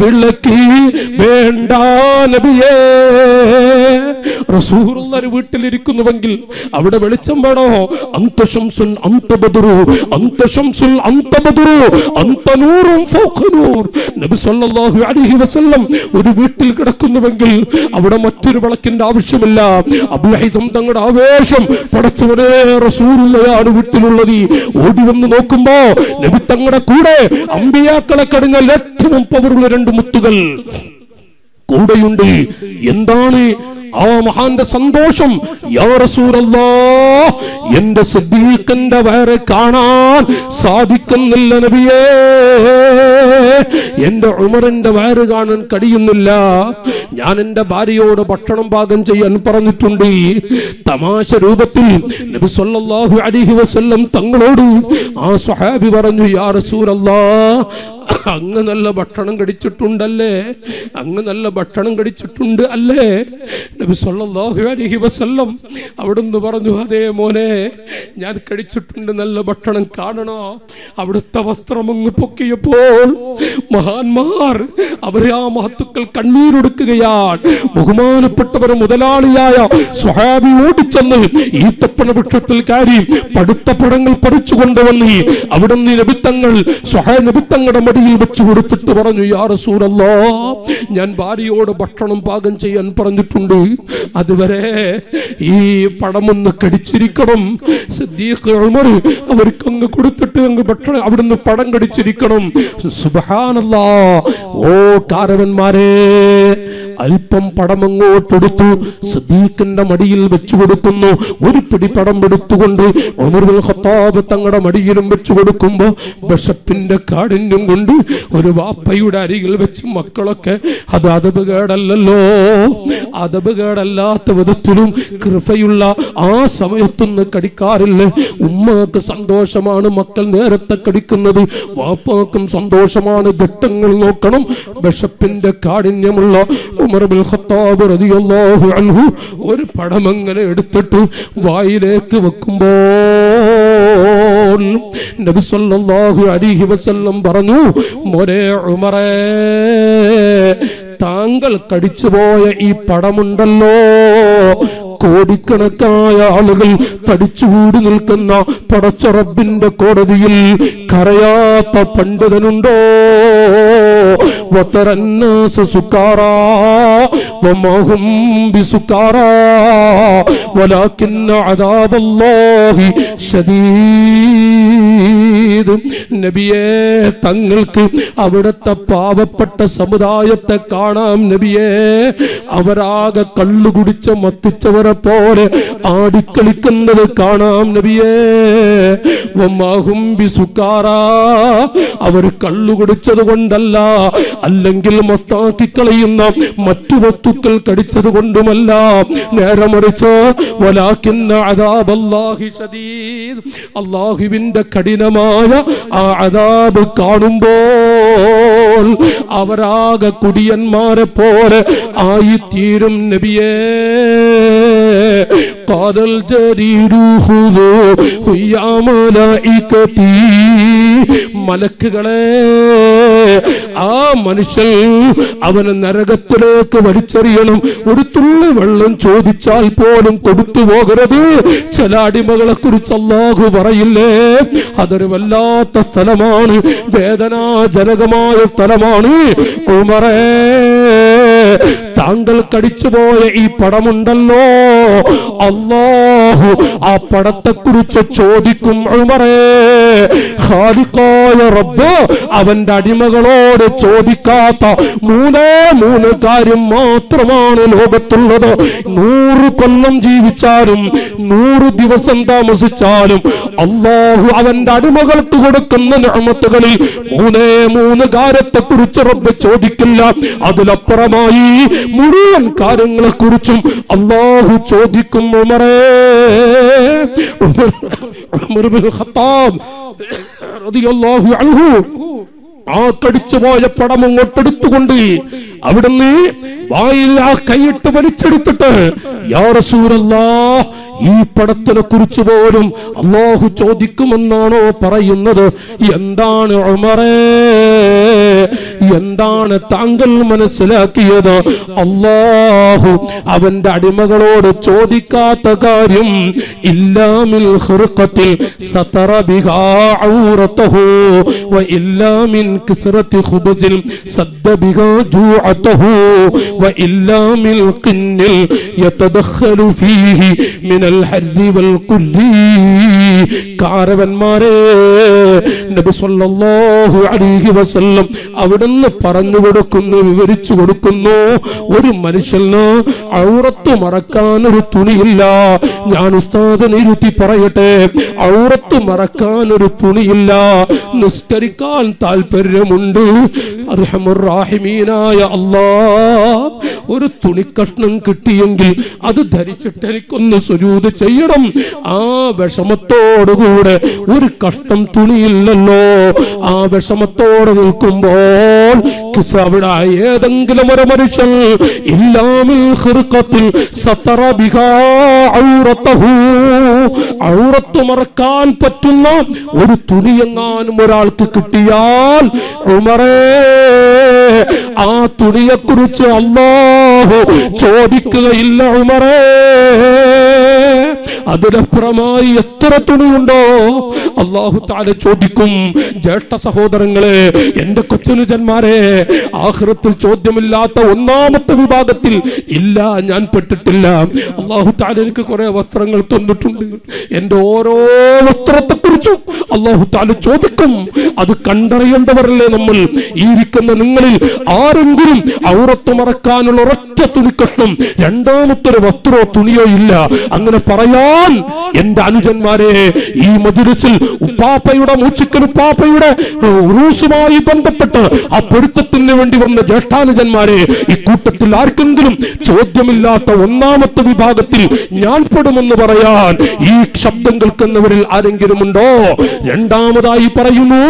വിളക്കി വേണ്ട നബിയേ. റസൂറുള്ളൊരു വീട്ടിലിരിക്കുന്നുവെങ്കിൽ അവിടെ വെളിച്ചം വേണോ? അന്തശംസുൻ അന്തബദുറു അന്തശംസുൽ അന്തബദുറു അന്തനൂറും ഫൗഖനൂർ നബി സല്ലല്ലാഹു അലൈഹി വസല്ലം ഒരു വീട്ടിൽ കിടക്കുന്നുവെങ്കിൽ അവിടെ മറ്റൊരു വിളക്കിന്റെ ആവശ്യമില്ല. അബ്ലഹിതം തങ്ങളുടെ ആവേശം പടച്ചവരെ റസൂലുള്ളയാണ് വീട്ടിലുള്ളത്. ഓടി വന്ന് നോക്കുമ്പോ നബി തങ്ങളുടെ കൂടെ അമ്പിയാക്കളെ കടഞ്ഞ ഏറ്റവും പവറുള്ള രണ്ട് മുത്തുകൾ കൂടെയുണ്ട്. എന്താണ് ആ മഹാന്റെ സന്തോഷം എന്റെ സിദ്ദീഖിന്റെ വയറ് കാണാൻ സാധിക്കുന്നില്ല നബിയേ. എന്റെ ഉമറിന്റെ വയറ് കാണാൻ കഴിയുന്നില്ല. ഞാൻ എന്റെ ഭാര്യയോട് ഭക്ഷണം പാകം ചെയ്യാൻ പറഞ്ഞിട്ടുണ്ട്. തമാശ രൂപത്തിൽ നബി സല്ലല്ലാഹു അലൈഹി വസല്ലം തങ്ങളോട് ആ സ്വഹാബി പറഞ്ഞു യാ റസൂലല്ലാ അങ്ങ് നല്ല ഭക്ഷണം കടിച്ചിട്ടുണ്ടല്ലേ അങ്ങ് നല്ല ഭക്ഷണം കടിച്ചിട്ടുണ്ട് അല്ലേ? നബി സല്ലല്ലാഹു അലൈഹി വസല്ലം അവിടുന്ന് പറഞ്ഞു അതേ മോനെ ഞാൻ കഴിച്ചിട്ടുണ്ട് നല്ല ഭക്ഷണം കാണണോ? അവിടുത്തെ വസ്ത്രം അങ്ങ് പൊക്കിയപ്പോൾ മഹാന്മാർ അവരെ ആ മഹത്തുക്കൾ കണ്ണീരൊടുക്കുകയാണ്. ബഹുമാനപ്പെട്ടവർ മുതലാളിയായ സ്വഹാബി ഓടിച്ചെന്ന് ഈത്തപ്പണ വൃക്ഷത്തിൽ കാര്യം പടുത്ത പടങ്ങൾ പറിച്ചു കൊണ്ടുവന്ന് അവിടുന്ന് നബിത്തങ്ങൾ സ്വഹാ നബിത്തങ്ങളുടെ മടിയിൽ വെച്ച് കൊടുത്തിട്ട് പറഞ്ഞു യാ റസൂലല്ലാ ഞാൻ ഭാര്യയോട് ഭക്ഷണം പാകം ചെയ്യാൻ പറഞ്ഞിട്ടുണ്ട്. അതുവരെ ഈ പടമൊന്ന് കടിച്ചിരിക്കണം. സിദ്ദീഖ് ഉമർ അവർക്ക് അങ്ങ് കൊടുത്തിട്ട് അങ്ങ് ഭക്ഷണം അവിടുന്ന് പടം കടിച്ചിരിക്കണം. സുബ്ഹാനല്ലാ. ഓ കാരവന്മാരെ അല്പം പടം അങ്ങോട്ടെടുത്തു സദീഖിന്റെ മടിയിൽ വെച്ചു കൊടുക്കുന്നു ഒരു പിടി പടം എടുത്തുകൊണ്ട് ഖത്താബ് തങ്ങളുടെ മടിയിലും വെച്ചു കൊടുക്കുമ്പോ വിഷപ്പിന്റെ കാഠിന്യം കൊണ്ട് ഒരു വാപ്പയുടെ അരികിൽ വെച്ച് മക്കളൊക്കെ അത് അതബ് കേടല്ലല്ലോ. അതബ് കേടല്ലാത്ത വിധത്തിലും കൃപയുള്ള ആ സമയത്തൊന്ന് കടിക്കാറില്ല. ഉമ്മക്ക് സന്തോഷമാണ് മക്കൾ നേരത്തെ കടിക്കുന്നത്. വാപ്പാക്കും സന്തോഷമാണ് ഘട്ടങ്ങൾ നോക്കണം. വിഷപ്പിന്റെ കാഠിന്യമുള്ള ഉമർ ബിൻ ഖത്താബ് റളിയല്ലാഹു അൻഹു ഒരു എടുത്തിട്ട് വായിലേക്ക് വെക്കുമ്പോൾ നബി സല്ലല്ലാഹു അലൈഹി വസല്ലം പറഞ്ഞു താങ്കൾ കടിച്ചുപോയ ഈ പടമുണ്ടല്ലോ. കോടിക്കണക്കായ ആളുകൾ തടിച്ചുകൂടി നിൽക്കുന്ന പടച്ചറബിന്റെ കോടതിയിൽ കരയാത്ത പണ്ഡിതനുണ്ടോ? وترى الناس سكارى وما هم بسكارى ولكن عذاب الله شديد നബിയെ തങ്ങൾക്ക് അവിടുത്തെ പാവപ്പെട്ട സമുദായത്തെ കാണാം നബിയെ. അവരാകെ കള്ളു കുടിച്ച മത്തിച്ചവരെ പോലെ ആടിക്കളിക്കുന്നത് കാണാം നബിയെ. അവർ കള്ളു കുടിച്ചത് കൊണ്ടല്ല അല്ലെങ്കിൽ മസ്താക്കി കളയുന്ന മറ്റു വസ്തുക്കൾ കടിച്ചത് കൊണ്ടുമല്ല. നേരെ മറിച്ച് വലാക്കിന്ന അള്ളാഹി ഷദീദ്. അള്ളാഹുവിന്റെ കഠിനമായ ഭീകരമായ ആ അതാബ് കാണുമ്പോൾ അവരാകെ കുടിയന്മാരെ പോലെ ആയിത്തീരും നബിയേ. കാതൽ മലക്കുകളെ ആ മനുഷ്യൻ അവനെ നരകത്തിലേക്ക് വലിച്ചെറിയണം. ഒരു തുള്ളി വെള്ളം ചോദിച്ചാൽ പോലും കൊടുത്തു പോകരുത്. ചില അടിമകളെ കുറിച്ച് അല്ലാഹു പറയില്ലേ? അതൊരു വല്ലാത്ത സ്ഥലമാണ്. വേദനാജനകമായ സ്ഥലമാണ്. ഉമറേ താങ്കൾ കടിച്ചുപോയ ഈ പടമുണ്ടല്ലോ. അള്ളാഹു ആ പടത്തെ കുറിച്ച് ചോദിക്കും ഉമറേ. ഖാലിഖായ റബ്ബ് അവന്റെ അടിമകളോട് ചോദിക്കാത്ത മൂന്നേ മൂന്ന് കാര്യം മാത്രമാണ് ലോകത്തുള്ളത്. നൂറ് കൊല്ലം ജീവിച്ചാലും നൂറ് ദിവസം താമസിച്ചാലും അള്ളാഹു അവന്റെ അടിമകൾക്ക് കൊടുക്കുന്ന നിയമത്തുകളിൽ മൂന്നേ മൂന്ന് കാര്യത്തെ കുറിച്ച് റബ്ബ് ചോദിക്കില്ല. അതിലപ്പുറമായി മുഴുവൻ കാര്യങ്ങളെ കുറിച്ചും അള്ളാഹു ചോദിക്കും ഉമറേ. ഉമർ ബിൻ ഖത്താബ് റളിയല്ലാഹു അൻഹു ആ കടിച്ചുപോയ പടം അങ്ങോട്ടെടുത്തുകൊണ്ട് അവിടുന്ന് വായിൽ ആ കൈയിട്ട് വലിച്ചെടുത്തിട്ട് ഈ പടത്തിനെ കുറിച്ച് പോലും അള്ളാഹു ചോദിക്കുമെന്നാണോ പറയുന്നത്? എന്താണ് ഉമറേ? എന്താണ് താങ്കൾ മനസ്സിലാക്കിയത്? അള്ളാഹു അവന്റെ അടിമകളോട് ചോദിക്കാത്ത കാര്യം ഇല്ലാമിൽ ഹൃക്കത്തിൽ നബി അലൈഹി വസല്ലം അവിടുന്ന് പറഞ്ഞു കൊടുക്കുന്നു വിവരിച്ചു കൊടുക്കുന്നു. ഒരു മനുഷ്യന് ഔറത്ത് മറക്കാൻ ഒരു തുണിയില്ല. ഞാൻ ഉസ്താദ് ഇരുത്തി പറയട്ടെ. ഔറത്ത് മറക്കാൻ ഒരു തുണിയില്ല. നിസ്കരിക്കാൻ താല്പര്യമുണ്ട് അർഹമുറാഹിമീനായ അല്ലാ ഒരു തുണിക്കഷ്ണം കിട്ടിയെങ്കിൽ അത് ധരിച്ചിട്ട് എനിക്കൊന്ന് സുജൂത് ചെയ്യണം. ആ വിഷമത്തോടുകൂടെ ഒരു കഷ്ടം തുണിയില്ലല്ലോ. ആ വിഷമത്തോടെ നിൽക്കുമ്പോൾ കിസ് അവിടെ ഏതെങ്കിലും ഒരു മനുഷ്യൻ ഇല്ലാമിൽ ഹൃക്കത്തിൽ സത്തറ ബിഹാ ഔറത്ത് മറക്കാൻ പറ്റുന്ന ഒരു തുണിയെങ്ങാനും ഒരാൾക്ക് കിട്ടിയാൽ ഉമറേ ആ തുണിയെക്കുറിച്ച് അള്ളാഹു ചോദിക്കുകയില്ല ഉമറേ അതിനപ്പുറമായി എത്ര തുണിയുണ്ടോ? അള്ളാഹു താല ചോദിക്കും ജ്യേഷ്ഠ സഹോദരങ്ങളെ എന്റെ കൊച്ചനുജന്മാരെ ആഹൃത്തിൽ ചോദ്യമില്ലാത്ത ഒന്നാമത്തെ വിഭാഗത്തിൽ ഇല്ല ഞാൻ പെട്ടിട്ടില്ല. അള്ളാഹു താല എനിക്ക് കുറെ വസ്ത്രങ്ങൾ തന്നിട്ടുണ്ട്. എന്റെ ഓരോ വസ്ത്രത്തെ കുറിച്ചും അള്ളാഹു താല ചോദിക്കും. അത് കണ്ടറിയേണ്ടവരല്ലേ നമ്മൾ? ഈ ഇരിക്കുന്ന നിങ്ങളിൽ ആരെങ്കിലും ഔറത്ത് മറക്കാനുള്ള ഒരൊറ്റ തുണിക്കഷ്ണം രണ്ടാമത്തെ ഒരു വസ്ത്രമോ തുണിയോ ഇല്ല. അങ്ങനെ പറയാൻ എന്റെ അനുജന്മാരെ ഈ മജുരസിൽ ഉപ്പാപ്പയുടെ മൂച്ചിക്കൽ ഉപ്പാപ്പയുടെ റൂസുമായി ബന്ധപ്പെട്ട് ആ പൊരുത്തത്തിന് വേണ്ടി വന്ന ജ്യേഷ്ഠാനുജന്മാരെ ഈ കൂട്ടത്തിൽ ആർക്കെങ്കിലും ചോദ്യമില്ലാത്ത ഒന്നാമത്തെ വിഭാഗത്തിൽ ഞാൻ പെടുമെന്ന് പറയാൻ ഈ ശബ്ദം കേൾക്കുന്നവരിൽ ആരെങ്കിലും ഉണ്ടോ? രണ്ടാമതായി പറയുന്നു.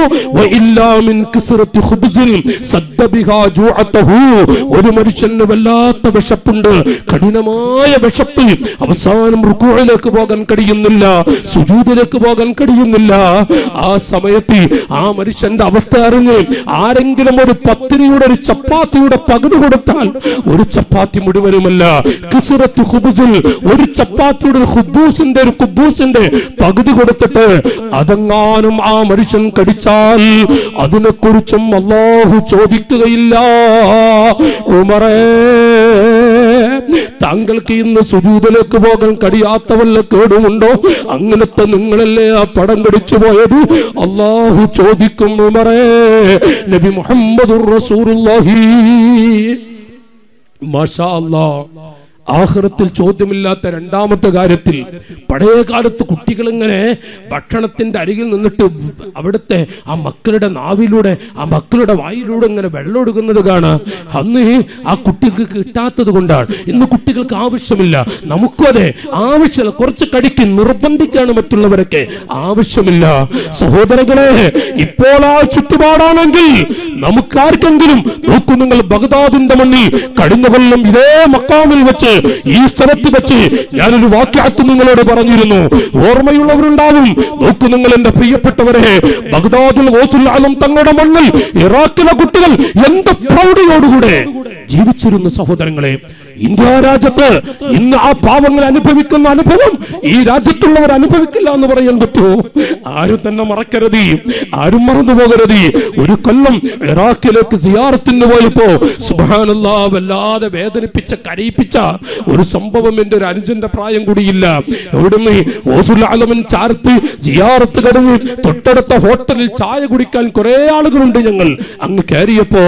ഒരു മനുഷ്യന് വല്ലാത്ത വിശപ്പുണ്ട്. കഠിനമായ വിശപ്പ് അവസാനം റുക്കൂഴിലേക്ക് പോകാൻ കഴിയുന്നില്ല. സുജൂതിലേക്ക് പോകാൻ കഴിയുന്നില്ല. ആ സമയത്ത് ആ മനുഷ്യന്റെ അവസ്ഥ അറിഞ്ഞ് ആരെങ്കിലും ഒരു പത്തിരിയുടെ ഒരു ചപ്പാത്തിയുടെ പകുതി കൊടുത്താൽ ഒരു ചപ്പാത്തി മുഴുവനുമല്ല. കിസുറത്ത് ഹുബുസിൽ ഒരു ചപ്പാത്തിയുടെ ഒരു ഹുബൂസിന്റെ ഒരു കുബൂസിന്റെ പകുതി കൊടുത്തിട്ട് അതെങ്ങാനും ആ മനുഷ്യൻ കടിച്ചാൽ അതിനെക്കുറിച്ചും അള്ളാഹു ചോദിക്കുകയില്ല. ഉമറേ താങ്കൾക്ക് ഇന്ന് സുജൂതിലേക്ക് പോകാൻ കഴിയാത്ത വല്ല കേടുമുണ്ടോ? അങ്ങനത്തെ നിങ്ങളല്ലേ ആ പടം കടിച്ചു പോയത്? അള്ളാഹു ചോദിക്കും നബി മുഹമ്മദ് മാഷാ അല്ലാ ആഹ്റത്തിൽ ചോദ്യമില്ലാത്ത രണ്ടാമത്തെ കാര്യത്തിൽ പഴയ കാലത്ത് കുട്ടികൾ ഇങ്ങനെ ഭക്ഷണത്തിന്റെ അരികിൽ നിന്നിട്ട് അവിടുത്തെ ആ മക്കളുടെ നാവിലൂടെ ആ മക്കളുടെ വായിലൂടെ ഇങ്ങനെ വെള്ളം ഒടുക്കുന്നത് കാണാം. അന്ന് ആ കുട്ടിക്ക് കിട്ടാത്തത് കൊണ്ടാണ്. ഇന്ന് കുട്ടികൾക്ക് ആവശ്യമില്ല. നമുക്കും അതെ ആവശ്യമില്ല. കുറച്ച് കടിക്ക് നിർബന്ധിക്കാണ് മറ്റുള്ളവരൊക്കെ. ആവശ്യമില്ല. സഹോദരങ്ങളെ ഇപ്പോൾ ആ ചുറ്റുപാടാണെങ്കിൽ നമുക്കാർക്കെങ്കിലും നോക്കൂ നിങ്ങൾ ബഗ്ദാദിന്റെ മണ്ണിൽ കഴിഞ്ഞ കൊല്ലം ഇതേ മക്കാമിൽ വെച്ച് ഈ സ്ഥലത്ത് വെച്ച് ഞാനൊരു വാക്യാത്ത് നിങ്ങളോട് പറഞ്ഞിരുന്നു. ഓർമ്മയുള്ളവരുണ്ടാവും. നോക്കു നിങ്ങൾ എന്റെ പ്രിയപ്പെട്ടവരെ ബഗ്ദാദിൽ ഓസുല്ലാലും തങ്ങളുടെ മണ്ണിൽ ഇറാഖിലെ കുട്ടികൾ എന്ത് പ്രൗഢിയോടുകൂടെ ജീവിച്ചിരുന്നു സഹോദരങ്ങളെ. ഇന്ത്യ രാജ്യത്ത് ഇന്ന് ആ പാവങ്ങൾ അനുഭവിക്കുന്ന അനുഭവം ഈ രാജ്യത്തുള്ളവർ അനുഭവിക്കില്ല എന്ന് പറയാൻ പറ്റുമോ ആരും തന്നെ മറക്കരുത് ആരും മറന്നു പോകരുത്. ഒരു കൊല്ലം ഇറാഖിലേക്ക് സിയാറത്തിന് പോയപ്പോ സുബാനല്ലാ വല്ലാതെ വേദനിപ്പിച്ച കരയിപ്പിച്ച ഒരു സംഭവം എന്റെ ഒരു അനുജന്റെ പ്രായം കൂടിയില്ല. എവിടുന്ന് ഓസുലാലമൻ ചാർത്ത് സിയാറത്ത് കടന്ന് തൊട്ടടുത്ത ഹോട്ടലിൽ ചായ കുടിക്കാൻ കുറെ ആളുകളുണ്ട് ഞങ്ങൾ. അങ്ങ് കയറിയപ്പോ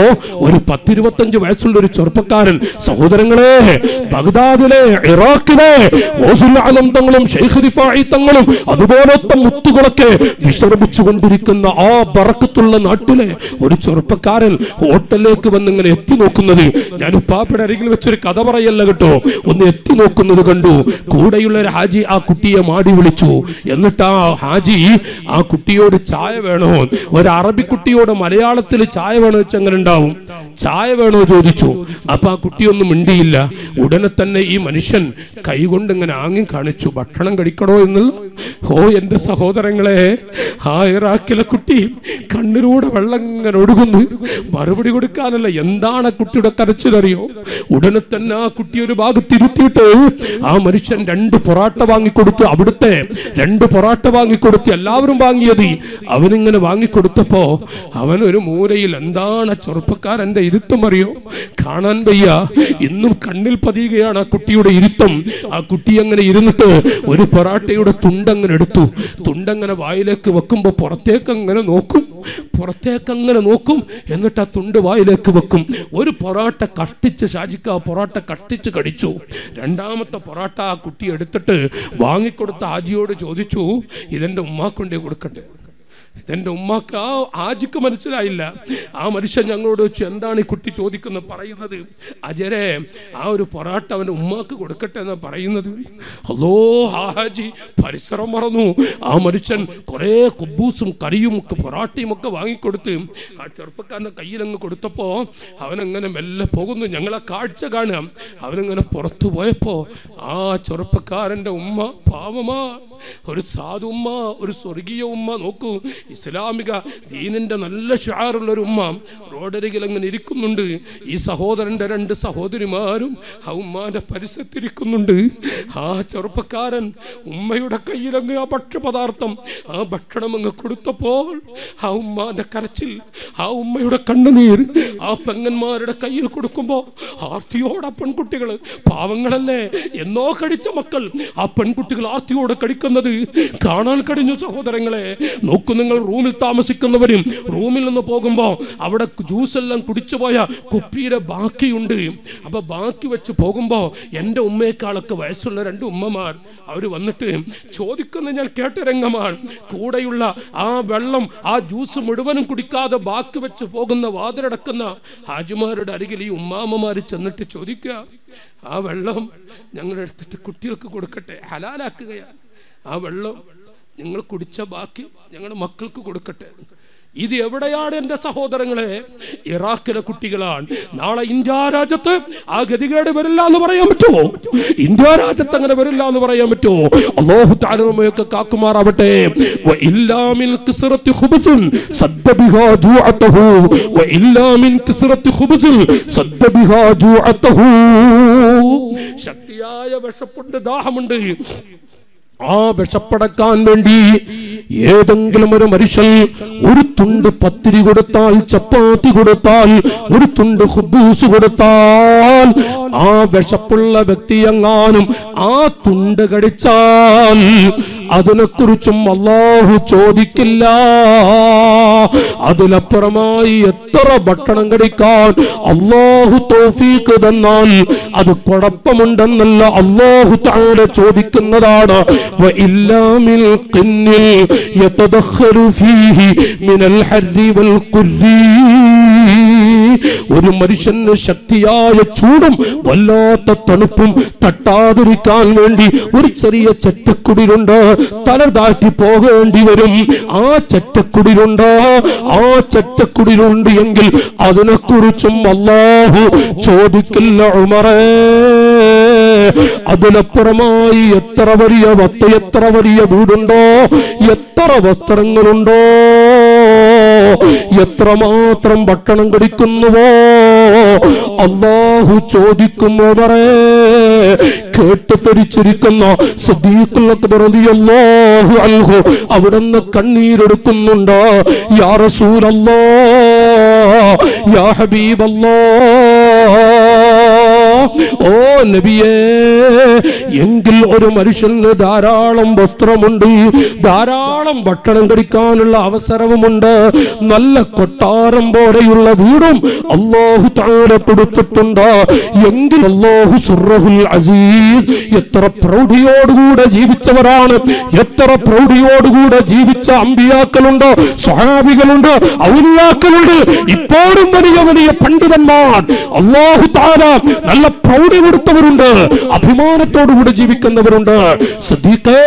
ഒരു പത്തിരുപത്തഞ്ച് വയസ്സുള്ള ഒരു ചെറുപ്പക്കാരൻ സഹോദരങ്ങളെ ബഗ്ദാദിലെ ഇറാഖിലെ തങ്ങളും തങ്ങളും അതുപോലത്തെ മുത്തുകളൊക്കെ വിശ്രമിച്ചു കൊണ്ടിരിക്കുന്ന ആ ബറക്കത്തുള്ള നാട്ടിലെ ഒരു ചെറുപ്പക്കാരൻ ഹോട്ടലിലേക്ക് വന്ന് ഇങ്ങനെ എത്തി നോക്കുന്നത് ഞാൻ ഉപ്പാപ്പയുടെ അരികിൽ വെച്ചൊരു കഥ പറയല്ല കേട്ടോ. ഒന്ന് എത്തി നോക്കുന്നത് കണ്ടു. കൂടെയുള്ള ഒരു ഹാജി ആ കുട്ടിയെ മാടി വിളിച്ചു. എന്നിട്ട് ആ ഹാജി ആ കുട്ടിയോട് ചായ വേണോ? ഒരു അറബി കുട്ടിയോട് മലയാളത്തിൽ ചായ വേണോ വെച്ച് എങ്ങനെ ഉണ്ടാവും? ചായ വേണോ ചോദിച്ചു. അപ്പൊ ആ കുട്ടിയൊന്നും മിണ്ടിയില്ല. ഉടനെ തന്നെ ഈ മനുഷ്യൻ കൈകൊണ്ട് ഇങ്ങനെ ആങ്ങി കാണിച്ചു ഭക്ഷണം കഴിക്കണോ എന്നുള്ള ഓ എന്റെ സഹോദരങ്ങളെ ആ ഇറാക്കിലെ കുട്ടി കണ്ണിലൂടെ വെള്ളം ഇങ്ങനെ ഒഴുകുന്നു. മറുപടി കൊടുക്കാനല്ല എന്താണ് കുട്ടിയുടെ കരച്ചിലറിയോ ഉടനെ തന്നെ ആ കുട്ടി ഒരു ഭാഗത്ത് ഇരുത്തിയിട്ട് ആ മനുഷ്യൻ രണ്ട് പൊറാട്ട വാങ്ങിക്കൊടുത്തു. അവിടുത്തെ രണ്ട് പൊറാട്ട വാങ്ങിക്കൊടുത്തു എല്ലാവരും വാങ്ങിയത്. അവനിങ്ങനെ വാങ്ങിക്കൊടുത്തപ്പോ അവൻ ഒരു മൂലയിൽ എന്താണ് ചെറുപ്പക്കാരന്റെ ഇരുത്തം അറിയോ? കാണാൻ വയ്യ. ഇന്നും കണ്ണിൽ പതിയുകയാണ് ആ കുട്ടിയുടെ ഇരുത്തം ആ കുട്ടി അങ്ങനെ ഇരുന്നിട്ട് ഒരു പൊറാട്ടയുടെ തുണ്ടങ്ങനെ എടുത്തു. തുണ്ടങ്ങനെ വായിലേക്ക് വെക്കുമ്പോൾ പുറത്തേക്ക് അങ്ങനെ നോക്കും. പുറത്തേക്ക് അങ്ങനെ നോക്കും. എന്നിട്ട് ആ തുണ്ട് വായിലേക്ക് വെക്കും. ഒരു പൊറാട്ട കഷ്ടിച്ച് ഷാജിക്ക് ആ പൊറാട്ട കഷ്ടിച്ച് കടിച്ചു. രണ്ടാമത്തെ പൊറാട്ട ആ കുട്ടി എടുത്തിട്ട് വാങ്ങിക്കൊടുത്ത ആജിയോട് ചോദിച്ചു ഇതെന്റെ ഉമ്മാക്കൊണ്ടേ കൊടുക്കട്ടെ? ഇതെന്റെ ഉമ്മാക്ക് ആ ആജിക്ക് മനസ്സിലായില്ല. ആ മനുഷ്യൻ ഞങ്ങളോട് വെച്ച് എന്താണ് ഈ കുട്ടി ചോദിക്കുന്നത്? പറയുന്നത് അജരെ ആ ഒരു പൊറാട്ട അവന്റെ ഉമ്മാക്ക് കൊടുക്കട്ടെ എന്ന് പറയുന്നത്. ഹലോ ഹാജി പരിസരം മറന്നു. ആ മനുഷ്യൻ കുറേ കുബൂസും കറിയും ഒക്കെ പൊറാട്ടയും ഒക്കെ വാങ്ങിക്കൊടുത്ത് ആ ചെറുപ്പക്കാരന്റെ കയ്യിലങ്ങ് കൊടുത്തപ്പോൾ അവനങ്ങനെ മെല്ലെ പോകുന്നു. ഞങ്ങളെ കാഴ്ച കാണാം അവനങ്ങനെ പുറത്തു പോയപ്പോൾ ആ ചെറുപ്പക്കാരന്റെ ഉമ്മ പാവമാ ഒരു സാധു ഉമ്മ ഒരു സ്വർഗീയ ഉമ്മ നോക്കൂ. ഇസ്ലാമിക ദീനിന്റെ നല്ല ഷാറുള്ള ഒരു ഉമ്മ റോഡരികിൽ അങ്ങനെ ഇരിക്കുന്നുണ്ട്. ഈ സഹോദരന്റെ രണ്ട് സഹോദരിമാരും ആ ഉമ്മാന്റെ പരിസരത്തിരിക്കുന്നുണ്ട്. ആ ചെറുപ്പക്കാരൻ ഉമ്മയുടെ കയ്യിലങ്ങ് ആ ഭക്ഷ്യപദാർത്ഥം ആ ഭക്ഷണം അങ്ങ് കൊടുത്തപ്പോൾ ആ ഉമ്മാന്റെ കരച്ചിൽ ആ ഉമ്മയുടെ കണ്ണുനീർ ആ പെങ്ങന്മാരുടെ കയ്യിൽ കൊടുക്കുമ്പോൾ ആർത്തിയോട് പെൺകുട്ടികൾ പാവങ്ങളല്ലേ എന്നോ കടിച്ച മക്കൾ ആ പെൺകുട്ടികൾ ആർത്തിയോടെ കടിക്കുന്നത് കാണാൻ കഴിഞ്ഞു സഹോദരങ്ങളെ. നോക്കൂ നിങ്ങൾ റൂമിൽ താമസിക്കുന്നവരും റൂമിൽ നിന്ന് പോകുമ്പോൾ അവിടെ ജ്യൂസ് എല്ലാം കുടിച്ചുപോയ കുപ്പിയുടെ ബാക്കിയുണ്ട്. അപ്പൊ ബാക്കി വെച്ച് പോകുമ്പോൾ എന്റെ ഉമ്മയെക്കാളൊക്കെ വയസ്സുള്ള രണ്ട് ഉമ്മമാർ അവർ വന്നിട്ട് ചോദിക്കുന്ന ഞാൻ കേട്ട രംഗമാണ്. കൂടെയുള്ള ആ വെള്ളം ആ ജ്യൂസ് മുഴുവനും കുടിക്കാതെ ബാക്കി വെച്ച് പോകുന്ന വാതിലടക്കുന്ന ഹാജിമാരുടെ അരികിൽ ഈ ഉമ്മാമ്മമാർ ചെന്നിട്ട് ചോദിക്കുക ആ വെള്ളം ഞങ്ങൾ എടുത്തിട്ട് കുട്ടികൾക്ക് കൊടുക്കട്ടെ ഹലാലാക്കുകയാണ്. ആ വെള്ളം ഞങ്ങൾ കുടിച്ച ബാക്കി ഞങ്ങളുടെ മക്കൾക്ക് കൊടുക്കട്ടെ. ഇത് എവിടെയാണ് എന്റെ സഹോദരങ്ങളെ? ഇറാഖിലെ കുട്ടികളാണ്. നാളെ ഇന്ത്യ രാജ്യത്ത് ആ ഗതികേട് വരില്ല എന്ന് പറയാൻ പറ്റുമോ? ഇന്ത്യ രാജ്യത്ത് അങ്ങനെ വരില്ല എന്ന് പറയാൻ പറ്റുമോ? അള്ളാഹു താരമയൊക്കെ കാക്കുമാറാവട്ടെ. ശക്തിയായ വിഷപ്പുണ്ട് ദാഹമുണ്ട്. ആ വിഷപ്പടക്കാൻ വേണ്ടി ഏതെങ്കിലും ഒരു മനുഷ്യൻ ഒരു തുണ്ട് പത്തിരി കൊടുത്താൽ ചപ്പാത്തി കൊടുത്താൽ ഒരു തുണ്ട് ഹുബൂസ് കൊടുത്താൽ ആ വിഷപ്പുള്ള വ്യക്തി എങ്ങാനും ആ തുണ്ട് കടിച്ചാൽ അതിനെക്കുറിച്ചും അള്ളാഹു ചോദിക്കില്ല. അതിലപ്പുറമായി എത്ര ഭക്ഷണം കടിക്കാൻ അള്ളാഹു തോഫീക്ക് തന്നാൽ അത് കുഴപ്പമുണ്ടെന്നല്ല അള്ളാഹു താഴെ ചോദിക്കുന്നതാണ്. وإلا من القن يتدخل فيه من الحر والقر ഒരു മനുഷ്യന് ശക്തിയായ ചൂടും വല്ലാത്ത തണുപ്പും തട്ടാതിരിക്കാൻ വേണ്ടി ഒരു ചെറിയ ചെറ്റക്കുടിലുണ്ട് തല താറ്റി പോകേണ്ടി വരും ആ ചെറ്റക്കുടിലുണ്ട് ആ ചെറ്റക്കുടിലുണ്ട് എങ്കിൽ അതിനെക്കുറിച്ചും അള്ളാഹു ചോദിക്കില്ല ഉമറേ അതിനപ്പുറമായി എത്ര വലിയ വത്ത എത്ര വലിയ വീടുണ്ടോ എത്ര വസ്ത്രങ്ങളുണ്ടോ എത്ര എത്രമാത്രം ഭക്ഷണം കഴിക്കുന്നുവോ? അള്ളാഹു ചോദിക്കുമോ പറേ കേട്ട് തെരിച്ചിരിക്കുന്ന സദീഖുല്ലാഹു അൽഹു അവിടുന്ന് കണ്ണീരെടുക്കുന്നുണ്ട്. യാ റസൂലല്ലാ യാ ഓ നബിയേ എങ്കിൽ ഒരു മനുഷ്യന് ധാരാളം വസ്ത്രമുണ്ട്. ധാരാളം ഭക്ഷണം കഴിക്കാനുള്ള അവസരവുമുണ്ട്. നല്ല കൊട്ടാരം പോലെയുള്ള വീടും അള്ളാഹു താഴെ കൊടുത്തിട്ടുണ്ട്. എങ്കിൽ അള്ളാഹു സുറഹുൽ അസീസ് എത്ര പ്രൗഢിയോടുകൂടെ ജീവിച്ചവരാണ്. എത്ര പ്രൗഢിയോടുകൂടെ ജീവിച്ച അമ്പിയാക്കളുണ്ട് സ്വഹാബികളുണ്ട് ഔലിയാക്കളുണ്ട്. ഇപ്പോഴും വലിയ വലിയ പണ്ഡിതന്മാർ അള്ളാഹു താര നല്ല പ്രൗഢി കൊടുത്തവരുണ്ട് അഭിമാനത്തോടുകൂടി ജീവിക്കുന്നവരുണ്ട്. ശ്രദ്ധിക്കേ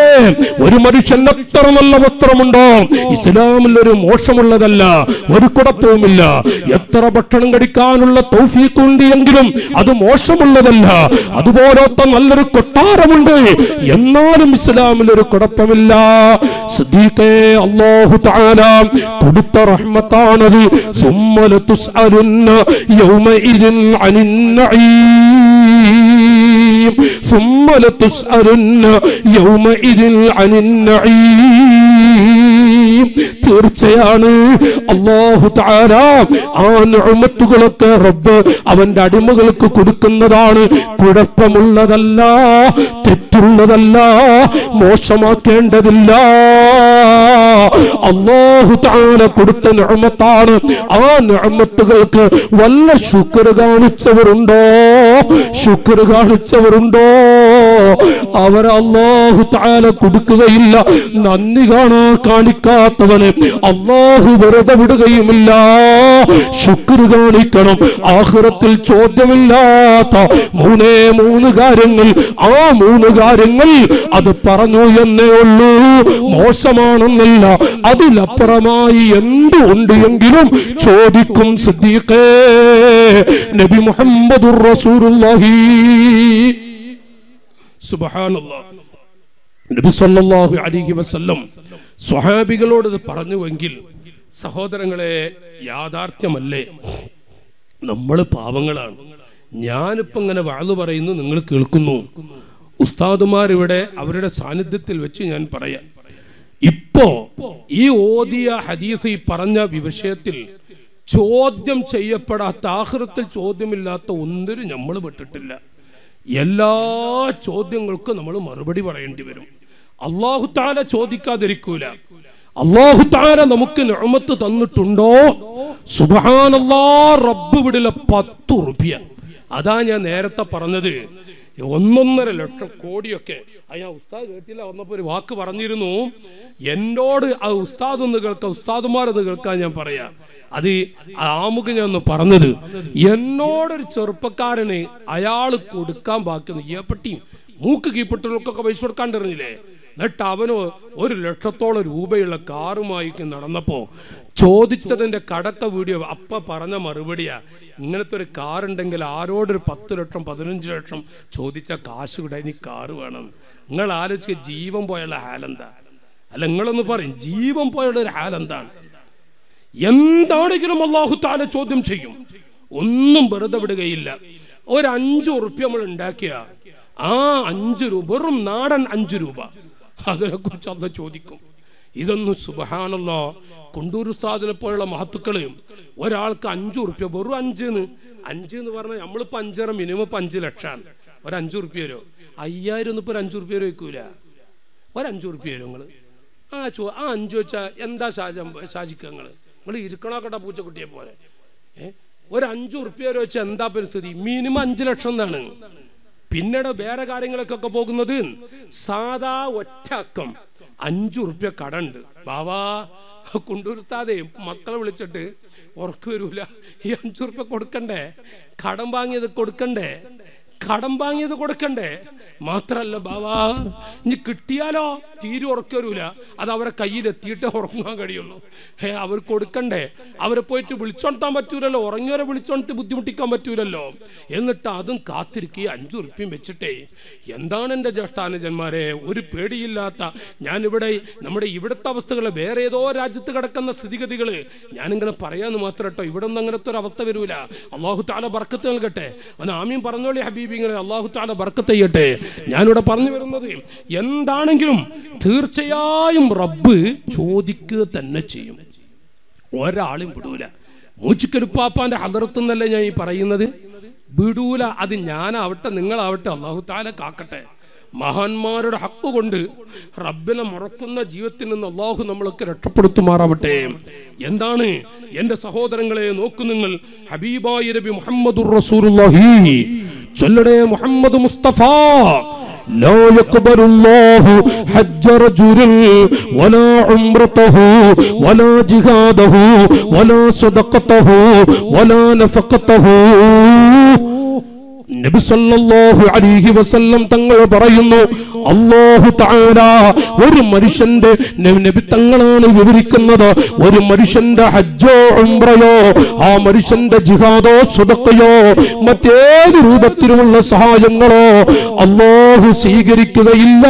ഒരു മനുഷ്യൻ എത്ര നല്ല വസ്ത്രമുണ്ടോ? ഇസ്ലാമിൽ ഒരു മോശമുള്ളതല്ല ഒരു കുഴപ്പവുമില്ല. എത്ര ഭക്ഷണം കഴിക്കാനുള്ള തൗഫീക്കുണ്ട് എങ്കിലും അത് മോശമുള്ളതല്ല. അതുപോലത്തെ നല്ലൊരു കൊട്ടാരമുണ്ട്. എന്നാലും ഇസ്ലാമിൽ ഒരു കുഴപ്പമില്ല. സദീഖേ അല്ലാഹു തആല കൊടുത്ത റഹ്മത്താണത്. സുമ്മല തുസ്അലുന്ന യൗമഇദിൻ അനിൻ നഈം. ثم لتسألن يومئذ عن النعيم. തീർച്ചയാണ്. അള്ളാഹു താര ആ നുഴമത്തുകളൊക്കെ റബ്ബ് അവന്റെ അടിമകൾക്ക് കൊടുക്കുന്നതാണ്. കുഴപ്പമുള്ളതല്ല തെറ്റുള്ളതല്ല മോശമാക്കേണ്ടതില്ല. അള്ളാഹു താന കൊടുത്ത നിഴമത്താണ് ആ നിഴമത്തുകൾക്ക് വല്ല ശുക്ർ കാണിച്ചവരുണ്ടോ? ശുക്ർ കാണിച്ചവരുണ്ടോ? അള്ളാഹു താല കൊടുക്കുകയില്ല. നന്ദി കാണാ കാണിക്കാത്തവന് അള്ളാഹു വെറുതെ വിടുകയുമില്ല. ശുക്ർ കാണിക്കണം. ആഹ്റത്തിൽ ചോദ്യമില്ലാത്ത മൂന്നേ മൂന്ന് കാര്യങ്ങൾ ആ മൂന്ന് കാര്യങ്ങൾ അത് പറഞ്ഞു എന്നേ ഉള്ളൂ. മോശമാണെന്നല്ല അതിലപ്പുറമായി എന്തുണ്ട് എങ്കിലും ചോദിക്കും സിദ്ദീഖേ. നബി മുഹമ്മദുർ റസൂലുള്ളാഹി. സുബ്ഹാനല്ലാഹ് നബി സല്ലല്ലാഹു അലൈഹി വസല്ലം സ്വഹാബികളോട് പറഞ്ഞുവെങ്കിൽ സഹോദരങ്ങളെ യാഥാർത്ഥ്യമല്ലേ? നമ്മൾ പാവങ്ങളാണ്. ഞാനിപ്പോ ഇങ്ങനെ വാഴു പറയുന്നു നിങ്ങൾ കേൾക്കുന്നു. ഉസ്താദുമാർ ഇവിടെ അവരുടെ സാന്നിധ്യത്തിൽ വെച്ച് ഞാൻ പറയാം. ഇപ്പോ ഈ ഓദിയ ഹദീസ് ഈ പറഞ്ഞ വിഷയത്തിൽ ചോദ്യം ചെയ്യപ്പെടാത്ത ആഹൃത്തിൽ ചോദ്യമില്ലാത്ത ഒന്നിനും നമ്മൾ വിട്ടിട്ടില്ല. എല്ലാ ചോദ്യങ്ങൾക്കും നമ്മൾ മറുപടി പറയേണ്ടി വരും. അള്ളാഹു താല ചോദിക്കാതിരിക്കൂല. അള്ളാഹു താല നമുക്ക് നിഅമത്ത് തന്നിട്ടുണ്ടോ? സുബഹാനല്ലാ റബ്ബ് വിടില പത്ത് റുപ്യ അതാ ഞാൻ നേരത്തെ പറഞ്ഞത്. ഒന്നൊന്നര ലക്ഷം കോടിയൊക്കെ. അയ്യാ ഉസ്താദ് കേട്ടില്ല വന്നപ്പോ ഒരു വാക്ക് പറഞ്ഞിരുന്നു. എന്നോട് ആ ഉസ്താദ് ഒന്ന് കേൾക്കാം ഉസ്താദുമാരെന്ന് കേൾക്കാൻ ഞാൻ പറയാ. അത് ആമുഖ ഞാൻ ഒന്ന് പറഞ്ഞത് എന്നോടൊരു ചെറുപ്പക്കാരന് അയാൾ കൊടുക്കാൻ ബാക്കി ഏപ്പട്ടിയും മൂക്ക് കീപ്പിട്ടുള്ളൊക്കെ പൈസ കൊടുക്കാണ്ടിരുന്നില്ലേ? എന്നിട്ട് അവന് ഒരു ലക്ഷത്തോളം രൂപയുള്ള കാറുമായി നടന്നപ്പോ ചോദിച്ചതിന്റെ കടക്ക വീഡിയോ അപ്പ പറഞ്ഞ മറുപടിയാ ഇങ്ങനത്തെ ഒരു കാറുണ്ടെങ്കിൽ ആരോടൊരു പത്ത് ലക്ഷം പതിനഞ്ച് ലക്ഷം ചോദിച്ച കാശ് വിടാൻ ഇനി കാറ് വേണം. നിങ്ങൾ ആലോചിക്കുക ജീവൻ പോയുള്ള ഹാലെന്താ അല്ല നിങ്ങളൊന്ന് പറയും ജീവൻ പോയുള്ള ഒരു ഹാലെന്താണ് എന്താണെങ്കിലും അള്ളാഹു താല ചോദ്യം ചെയ്യും. ഒന്നും വെറുതെ വിടുകയില്ല. ഒരു അഞ്ചു ഉറുപ്പ്യ നമ്മൾ ഉണ്ടാക്കിയ ആ അഞ്ചു രൂപ വെറും നാടൻ അഞ്ചു രൂപ. അതിനെ കുറിച്ച് അന്ന് ചോദിക്കും. ഇതൊന്നും സുബഹാനല്ലോ കുണ്ടൂർ ഉസ്താദിനെ പോലുള്ള മഹത്തുക്കൾ ഒരാൾക്ക് അഞ്ചു റുപ്യ വെറും അഞ്ചെന്ന് അഞ്ച് എന്ന് പറഞ്ഞാൽ നമ്മളിപ്പോ അഞ്ചര മിനിമം ഇപ്പൊ അഞ്ച് ലക്ഷമാണ് ഒരു അഞ്ചു റുപ്യ വരും അയ്യായിരം ഒന്നും ഇപ്പൊ ഒരു അഞ്ചു റുപ്യ വയ്ക്കൂല ഒരു ഉറുപ്പ്യ വരും നിങ്ങൾ? ആ ചോ ആ അഞ്ചു വെച്ചാ എന്താ ഷാജ ശാചിക്കുക നിങ്ങൾ? നിങ്ങൾ ഇരിക്കണോക്കട്ടെ പൂച്ചക്കുട്ടിയെ പോലെ. ഏഹ് ഒരു അഞ്ചു റുപ്യ വരെ വെച്ചാൽ എന്താ പരിസ്ഥിതി? മിനിമം അഞ്ചു ലക്ഷം എന്നാണ് പിന്നീട് വേറെ കാര്യങ്ങളൊക്കെ പോകുന്നത് സാധാ ഒറ്റക്കം അഞ്ചു ഉറുപ്പ്യ കടണ്ട്. ബാവാ കൊണ്ടുവരുത്താതെ മക്കളെ വിളിച്ചിട്ട് ഉറക്കു വരൂല. ഈ അഞ്ചു ഉറുപ്പ്യ കൊടുക്കണ്ടേ? കടം വാങ്ങിയത് കൊടുക്കണ്ടേ? കടം വാങ്ങിയത് കൊടുക്കണ്ടേ? മാത്രല്ല ബാവാ ഇനി കിട്ടിയാലോ? തീരെ ഉറക്കരൂല. അത് അവരെ കയ്യിൽ എത്തിയിട്ട് ഉറങ്ങാൻ കഴിയുള്ളൂ. ഹേ അവർ കൊടുക്കണ്ടേ? അവരെ പോയിട്ട് വിളിച്ചോണ്ടാൻ പറ്റൂലല്ലോ? ഉറങ്ങിയവരെ വിളിച്ചോണ്ട് ബുദ്ധിമുട്ടിക്കാൻ പറ്റൂലല്ലോ? എന്നിട്ട് അതും കാത്തിരിക്കുക അഞ്ചു ഉറുപ്പ്യം വെച്ചിട്ടേ എന്താണ് എന്റെ ജ്യേഷ്ഠാനുജന്മാരെ? ഒരു പേടിയില്ലാത്ത ഞാനിവിടെ നമ്മുടെ ഇവിടുത്തെ അവസ്ഥകൾ വേറെ ഏതോ രാജ്യത്ത് കിടക്കുന്ന സ്ഥിതിഗതികൾ ഞാനിങ്ങനെ പറയാന്ന് മാത്രം കേട്ടോ ഇവിടെ ഒന്നും അങ്ങനത്തെ ഒരു അവസ്ഥ വരൂല. അള്ളാഹു താല ബർക്കത്ത് നൽകട്ടെ. അവൻ ആമീൻ പറഞ്ഞോളി ഹബീബിങ്ങനെ അള്ളാഹു താല ബർക്കത്ത് ചെയ്യട്ടെ. ഞാനിവിടെ പറഞ്ഞു വരുന്നത് എന്താണെങ്കിലും തീർച്ചയായും റബ്ബ് ചോദിക്കുക തന്നെ ചെയ്യും. ഒരാളും വിടൂല. മൂച്ചിക്കരുപ്പാപ്പാന്റെ ഹദർത്തുന്നല്ലേ ഞാൻ ഈ പറയുന്നത്? വിടൂല. അത് ഞാനാവട്ടെ നിങ്ങളാവട്ടെ അള്ളാഹു താല കാക്കട്ടെ. മഹാന്മാരുടെ ഹക്ക് കൊണ്ട് റബ്ബിനെ മറക്കുന്ന ജീവിതത്തിൽ നിന്ന് അള്ളാഹു നമ്മളൊക്കെ രക്ഷപ്പെടുത്തുമാറാവട്ടെ എന്താണ് എന്റെ സഹോദരങ്ങളെ നോക്കു നിങ്ങൾ ഹബീബായി നബി മുഹമ്മദുർ റസൂലുള്ളാഹി ചൊല്ലണേ മുഹമ്മദ് മുസ്തഫ لا يقبل الله حج رجل ولا عمرته ولا جهاده ولا صدقته ولا نفقته നബി സല്ലല്ലാഹു അലൈഹി വസല്ലം തങ്ങൾ പറയുന്നു അല്ലാഹു തആല ഒരു മനുഷ്യന്റെ നബി- തങ്ങളാണ് വിവരിക്കുന്നത്. ഒരു മനുഷ്യന്റെ ഹജ്ജോ ഉംറയോ ആ മനുഷ്യന്റെ ജിഹാദോ സുദഖയോ മറ്റേത് രൂപത്തിലുമുള്ള സഹായങ്ങളോ അല്ലാഹു സ്വീകരിക്കുകയില്ല.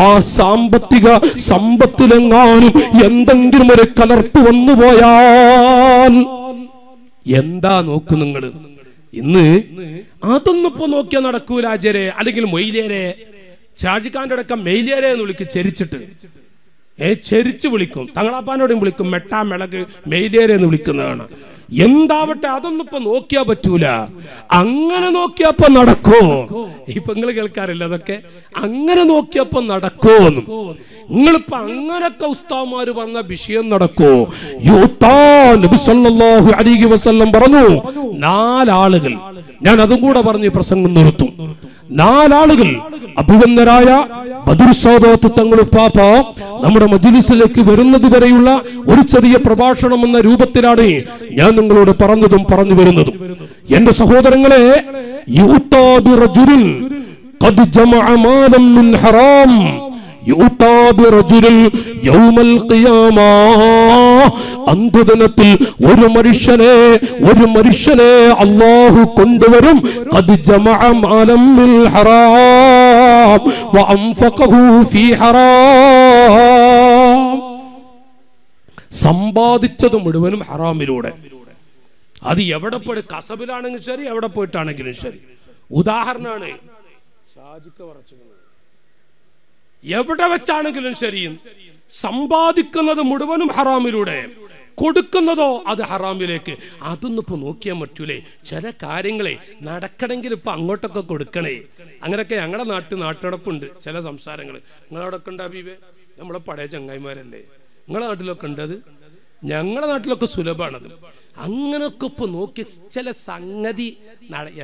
ആ സാമ്പത്തിക സമ്പത്തിലെങ്ങാനും എന്തെങ്കിലും ഒരു കലർപ്പ് വന്നു പോയാൽ എന്താ നോക്കു നിങ്ങൾ ഇന്ന് അതൊന്നും ഇപ്പൊ നോക്കിയാൽ നടക്കൂല രാജ്യരെ അല്ലെങ്കിൽ മൊയിലേരെ ഷാജിഖാന്റെ അടക്കം മെയിലേരെ എന്ന് വിളിക്കും ചെരിച്ചിട്ട്. ഏ ചെരിച്ച് വിളിക്കും. തങ്ങളാപ്പാനോടും വിളിക്കും. മെട്ടാ മിളക് മെയിലേരെ എന്ന് വിളിക്കുന്നതാണ്. എന്താവട്ടെ അതൊന്നും ഇപ്പൊ നോക്കിയാ പറ്റൂല. അങ്ങനെ നോക്കിയപ്പോ നടക്കോ. ഇപ്പൊ നിങ്ങൾ കേൾക്കാറില്ല അതൊക്കെ? അങ്ങനെ നോക്കിയപ്പോ നടക്കോ. നിങ്ങളിപ്പോ അങ്ങനൊക്കെ ഉസ്താവന്മാര് പറഞ്ഞ വിഷയം നടക്കോ. യൂത്താഹു അലൈഹി വസല്ലം പറഞ്ഞു നാലാളുകൾ. ഞാൻ അതും കൂടെ പറഞ്ഞു പ്രസംഗം നിർത്തും. നാലാളുകൾ അഭിവന്ദരായ ബദുർ സാദാത്ത് പാപ്പ നമ്മുടെ മജ്ലിസിലേക്ക് വരുന്നത് വരെയുള്ള ഒരു ചെറിയ പ്രഭാഷണം എന്ന രൂപത്തിലാണ് ഞാൻ നിങ്ങളോട് പറഞ്ഞതും പറഞ്ഞു വരുന്നതും. എന്റെ സഹോദരങ്ങളെ യൂത്താ ബിറജുലിൻ ഖദ് ജമഅ മാലൻ മിൻ ഹറാം. അന്ത്യദിനത്തിൽ ഒരു മനുഷ്യനെ ഒരു മനുഷ്യനെ അള്ളാഹു കൊണ്ടുവരും. ഖദ് ജമഅ മാലൻ മിൻ ഹറാം വഅൻഫഖഹു ഫീ ഹറാം. സമ്പാദിച്ചത് മുഴുവനും ഹറാമിലൂടെ. അത് എവിടെ പോയി കസബിലാണെങ്കിലും ശരി എവിടെ പോയിട്ടാണെങ്കിലും ശരി. ഉദാഹരണമാണ്. ഷാജിക്ക് പറച്ചത്. എവിടെ വെച്ചാണെങ്കിലും ശരി. സമ്പാദിക്കുന്നത് മുഴുവനും ഹറാമിലൂടെ. കൊടുക്കുന്നതോ അത് ഹറാമിലേക്ക്. അതൊന്നും ഇപ്പൊ നോക്കിയാൽ പറ്റൂലേ. ചില കാര്യങ്ങളെ നടക്കണമെങ്കിൽ ഇപ്പൊ അങ്ങോട്ടൊക്കെ കൊടുക്കണേ. അങ്ങനെയൊക്കെ ഞങ്ങളുടെ നാട്ടിൽ നാട്ടടപ്പുണ്ട് ചില സംസാരങ്ങൾ നിങ്ങളവിടെ ഉണ്ട് അബീബെ? നമ്മളെ പഴയ ചങ്ങായിമാരല്ലേ. നിങ്ങളെ നാട്ടിലൊക്കെ ഉണ്ടത് ഞങ്ങളെ നാട്ടിലൊക്കെ സുലഭമാണത് അങ്ങനെയൊക്കെ ഇപ്പൊ നോക്കി ചില സംഗതി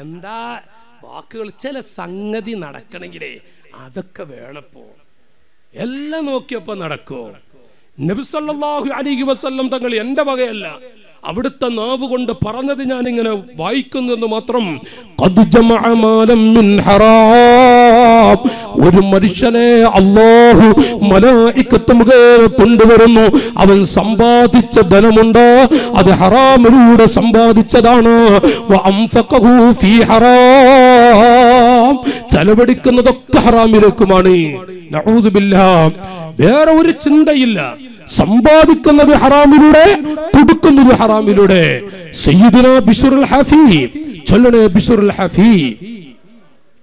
എന്താ വാക്കുകൾ? ചില സംഗതി നടക്കണമെങ്കിലേ അതൊക്കെ വേണപ്പോ എല്ലാം നോക്കിയപ്പോ നടക്കോ. നബിസല്ലാഹു സല്ലല്ലാഹു വസ്ല്ലം തങ്ങൾ എന്റെ വകയല്ല. അവിടുത്തെ നാവ് കൊണ്ട് പറഞ്ഞത് ഞാൻ ഇങ്ങനെ വായിക്കുന്നെന്ന് മാത്രം ഒരു മനുഷ്യനെ അള്ളാഹു മലായിക്കത്ത് മുഖേന കൊണ്ടുവരുന്നു. അവൻ സമ്പാദിച്ച ധനമുണ്ട് അത് ഹറാമിലൂടെ സമ്പാദിച്ചതാണ്. ഫീ ഹറാം. ചെലവഴിക്കുന്നതൊക്കെ ഹറാമിലേക്കുമാണ്. വേറെ ഒരു ചിന്തയില്ല. സമ്പാദിക്കുന്നത് ഹറാമിലൂടെ കൊടുക്കുന്നത് ഹറാമിലൂടെ. ബിഷുറുൽ ബിഷുറുൽ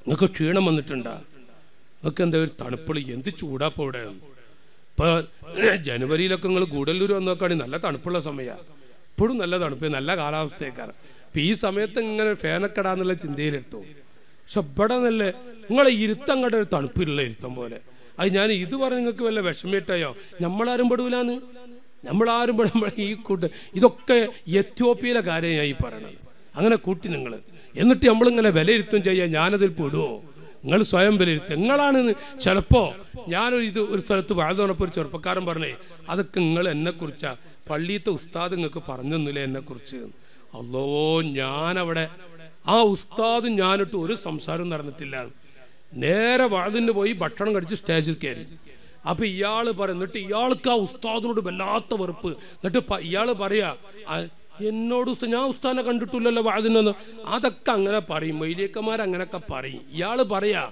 നിങ്ങൾക്ക് ക്ഷീണം വന്നിട്ടുണ്ട്? നിങ്ങൾക്ക് എന്താ ഒരു തണുപ്പളി? എന്ത് ചൂടാപ്പോ ഇവിടെ? ഇപ്പൊ ജനുവരിയിലൊക്കെ നിങ്ങൾ ഗൂഡല്ലൂർ വന്ന് നോക്കുകയാണെങ്കിൽ നല്ല തണുപ്പുള്ള സമയമാണ് ഇപ്പോഴും നല്ല തണുപ്പ് നല്ല കാലാവസ്ഥയൊക്കെയാണ് അപ്പൊ ഈ സമയത്ത് ഇങ്ങനെ ഫാനൊക്കെ ഇടാന്നുള്ള ചിന്തയിലെടുത്തു പക്ഷെ ഇവിടെ നല്ല നിങ്ങളെ ഇരുത്തം കണ്ട ഒരു തണുപ്പിലുള്ള ഇരുത്തം പോലെ. അത് ഞാൻ ഇത് പറഞ്ഞ് നിങ്ങൾക്ക് വല്ല വിഷമിട്ടായോ? നമ്മളാരും പെടൂലാന്ന്. നമ്മളാരും പെടുമ്പോൾ ഈ കൂട്ട് ഇതൊക്കെ എത്യോപ്യയിലെ കാര്യമായി പറയണത്. അങ്ങനെ കൂട്ടി നിങ്ങൾ എന്നിട്ട് നമ്മളിങ്ങനെ വിലയിരുത്തും ചെയ്യാൻ ഞാനതിൽ പെടുവോ? നിങ്ങൾ സ്വയം വിലയിരുത്തുക. നിങ്ങളാണ് ചിലപ്പോൾ ഞാനൊരു ഇത് ഒരു സ്ഥലത്ത് വാഴ്ന്നു പറഞ്ഞപ്പോൾ ഒരു ചെറുപ്പക്കാരൻ പറഞ്ഞേ അതൊക്കെ നിങ്ങൾ എന്നെ കുറിച്ചാ പള്ളിയത്തെ ഉസ്താദ് നിങ്ങൾക്ക് പറഞ്ഞൊന്നുമില്ല എന്നെ കുറിച്ച് അല്ലോ ഞാനവിടെ ആ ഉസ്താദും ഞാനിട്ട് ഒരു സംസാരം നടന്നിട്ടില്ല. നേരെ വാതിന് പോയി ഭക്ഷണം കഴിച്ച് സ്റ്റേജിൽ കയറി. അപ്പൊ ഇയാൾ പറയും എന്നിട്ട് ഇയാൾക്ക് ആ ഉസ്താദിനോട് വല്ലാത്ത വെറുപ്പ്. എന്നിട്ട് ഇയാൾ പറയാ എന്നോട് ഞാൻ ഉസ്താദിനെ കണ്ടിട്ടില്ലല്ലോ വാതിനൊന്നും അതൊക്കെ അങ്ങനെ പറയും മൈലിയക്കന്മാർ അങ്ങനെയൊക്കെ പറയും. ഇയാൾ പറയാ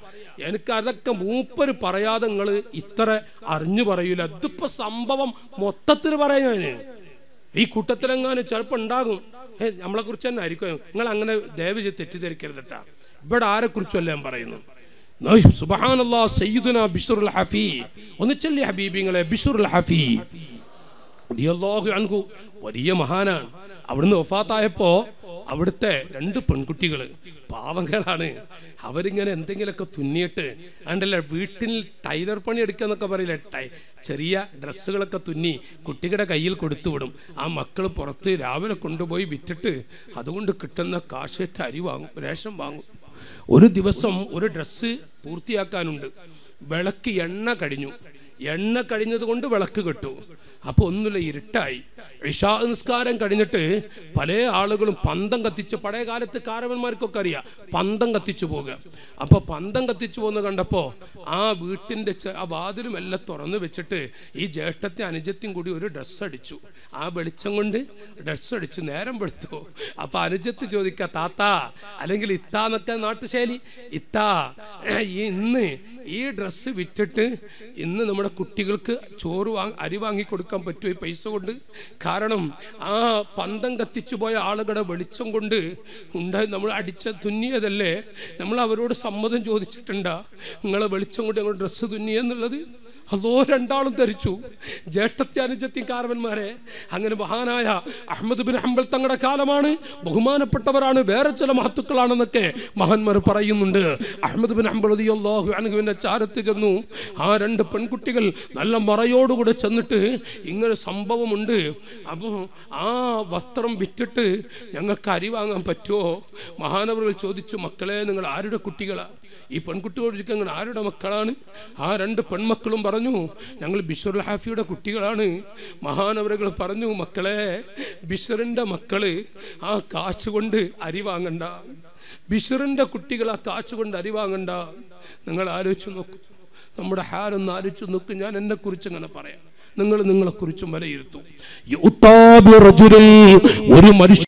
എനിക്ക് അതൊക്കെ മൂപ്പര് പറയാതെ നിങ്ങൾ ഇത്ര അറിഞ്ഞു പറയൂല. ഇതിപ്പോ സംഭവം മൊത്തത്തിൽ പറയാൻ ഈ കൂട്ടത്തിലെങ്ങാനും ചിലപ്പോൾ ഉണ്ടാകും. നമ്മളെ കുറിച്ച് തന്നെ ആയിരിക്കും. നിങ്ങൾ അങ്ങനെ ദയവ് ചെയ്ത് തെറ്റിദ്ധരിക്കരുതട്ടാ ഇവിടെ ആരെ കുറിച്ചല്ല ഞാൻ പറയുന്നു വലിയ മഹാനാണ്. അവിടുന്ന് വഫാത്തായപ്പോ അവിടുത്തെ രണ്ട് പെൺകുട്ടികൾ പാവങ്ങളാണ്. അവരിങ്ങനെ എന്തെങ്കിലുമൊക്കെ തുന്നിയിട്ട് അതിന്റെ വീട്ടിൽ ടൈലർ പണി എടുക്കുക എന്നൊക്കെ പറയില്ലേ ടൈ ചെറിയ ഡ്രസ്സുകളൊക്കെ തുന്നി കുട്ടികളുടെ കയ്യിൽ കൊടുത്തു വിടും. ആ മക്കൾ പുറത്ത് രാവിലെ കൊണ്ടുപോയി വിറ്റിട്ട് അതുകൊണ്ട് കിട്ടുന്ന കാശിട്ട് അരി വാങ്ങും റേഷൻ വാങ്ങും. ഒരു ദിവസം ഒരു ഡ്രസ്സ് പൂർത്തിയാക്കാനുണ്ട്. വിളക്ക് എണ്ണ കഴിഞ്ഞു. എണ്ണ കഴിഞ്ഞത് കൊണ്ട് വിളക്ക് കിട്ടു. അപ്പൊ ഒന്നുമില്ല ഇരുട്ടായി. ഇഷാ നിസ്കാരം കഴിഞ്ഞിട്ട് പല ആളുകളും പന്തം കത്തിച്ച് പഴയ കാലത്ത് കാരവന്മാർക്കൊക്കെ അറിയാം പന്തം കത്തിച്ചു പോകുക അപ്പൊ പന്തം കത്തിച്ചു പോകുന്ന കണ്ടപ്പോ ആ വീട്ടിന്റെ ആ വാതിലും എല്ലാം തുറന്നു വെച്ചിട്ട് ഈ ജ്യേഷ്ഠത്തെ അനുജത്തെയും കൂടി ഒരു ഡ്രസ്സ് അടിച്ചു. ആ വെളിച്ചം കൊണ്ട് ഡ്രസ്സ് അടിച്ചു നേരം വെളുത്തു. അപ്പൊ അനുജത്ത് ചോദിക്ക താത്ത അല്ലെങ്കിൽ ഇത്താന്നൊക്കെ നാട്ടുശൈലി? ഇത്താ ഇന്ന് ഈ ഡ്രസ്സ് വിറ്റിട്ട് ഇന്ന് നമ്മുടെ കുട്ടികൾക്ക് ചോറ് വാങ്ങി അരി വാങ്ങി കൊടുക്കാൻ പറ്റുമോ ഈ പൈസ കൊണ്ട്? കാരണം ആ പന്തം കത്തിച്ചു പോയ ആളുകളുടെ വെളിച്ചം കൊണ്ട് ഉണ്ടായി നമ്മൾ അടിച്ച തുന്നിയതല്ലേ? നമ്മൾ അവരോട് സമ്മതം ചോദിച്ചിട്ടുണ്ടാ? നിങ്ങളെ വെളിച്ചം കൊണ്ട് ഞങ്ങൾ ഡ്രസ്സ് തുന്നിയെന്നുള്ളത്? അതോ രണ്ടാളും ധരിച്ചു. ജ്യേഷ്ഠത്തി കാരവന്മാരെ അങ്ങനെ മഹാനായ അഹമ്മദ് ബിൻ ഹംബൽ തങ്ങളുടെ കാലമാണ്. ബഹുമാനപ്പെട്ടവരാണ്. വേറെ ചില മഹത്തുക്കളാണെന്നൊക്കെ മഹാന്മാർ പറയുന്നുണ്ട്. അഹമ്മദ് ബിൻ ഹംബൽ അള്ളാഹു അനുഹുവിന്റെ ചാരത്ത് ചെന്നു. ആ രണ്ട് പെൺകുട്ടികൾ നല്ല മറയോടുകൂടെ ചെന്നിട്ട് ഇങ്ങനെ സംഭവമുണ്ട്. അപ്പോൾ ആ വസ്ത്രം വിറ്റിട്ട് ഞങ്ങൾക്ക് അരി വാങ്ങാൻ പറ്റുമോ? മഹാനവറുകൾ ചോദിച്ചു മക്കളെ നിങ്ങൾ ആരുടെ കുട്ടികളാ? ഈ പെൺകുട്ടിയോട് ചോദിക്കാൻ ആരുടെ മക്കളാണ്? ആ രണ്ട് പെൺമക്കളും പറഞ്ഞു ഞങ്ങൾ ബിഷറുൽ ഹാഫിയുടെ കുട്ടികളാണ്. മഹാനവരകൾ പറഞ്ഞു മക്കളെ ബിഷറിന്റെ മക്കൾ ആ കാശ് കൊണ്ട് അരി വാങ്ങണ്ട. ബിഷറിന്റെ കുട്ടികൾ ആ കാശ് കൊണ്ട് അരി വാങ്ങണ്ട. നിങ്ങൾ ആലോചിച്ച് നോക്കൂ. നമ്മുടെ ഹാരൊന്ന് ആലോചിച്ച് നോക്കും. ഞാൻ എന്നെ കുറിച്ച് അങ്ങനെ പറയാം. നിങ്ങൾ നിങ്ങളെ കുറിച്ചും വിലയിരുത്തും ഒരു മനുഷ്യ